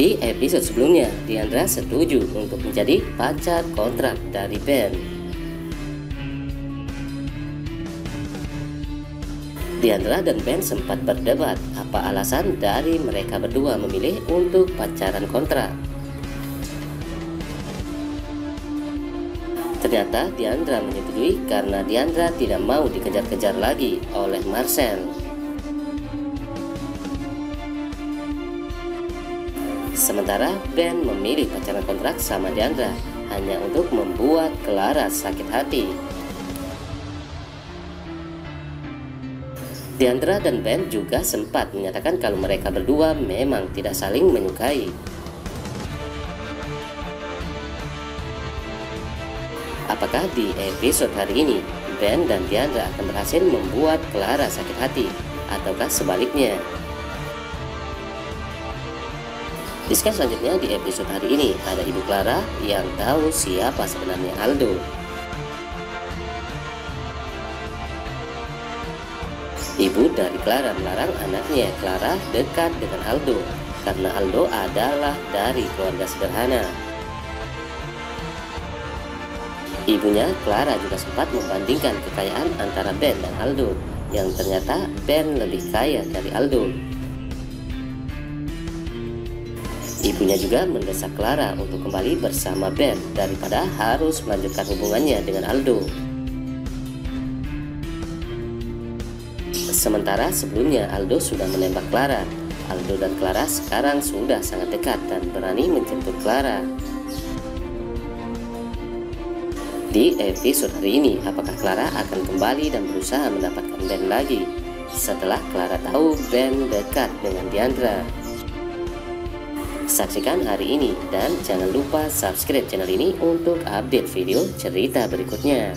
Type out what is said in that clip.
Di episode sebelumnya, Diandra setuju untuk menjadi pacar kontrak dari Ben. Diandra dan Ben sempat berdebat apa alasan dari mereka berdua memilih untuk pacaran kontrak. Ternyata Diandra menyetujui karena Diandra tidak mau dikejar-kejar lagi oleh Marcel. Sementara Ben memilih pacaran kontrak sama Diandra hanya untuk membuat Clara sakit hati. Diandra dan Ben juga sempat menyatakan kalau mereka berdua memang tidak saling menyukai. Apakah di episode hari ini Ben dan Diandra akan berhasil membuat Clara sakit hati ataukah sebaliknya? Di sketch selanjutnya di episode hari ini ada Ibu Clara yang tahu siapa sebenarnya Aldo. Ibu dari Clara melarang anaknya Clara dekat dengan Aldo karena Aldo adalah dari keluarga sederhana. Ibunya Clara juga sempat membandingkan kekayaan antara Ben dan Aldo yang ternyata Ben lebih kaya dari Aldo. Ibunya juga mendesak Clara untuk kembali bersama Ben daripada harus melanjutkan hubungannya dengan Aldo. Sementara sebelumnya Aldo sudah menembak Clara. Aldo dan Clara sekarang sudah sangat dekat dan berani menjemput Clara. Di episode hari ini, apakah Clara akan kembali dan berusaha mendapatkan Ben lagi? Setelah Clara tahu Ben dekat dengan Diandra. Saksikan hari ini dan jangan lupa subscribe channel ini untuk update video cerita berikutnya.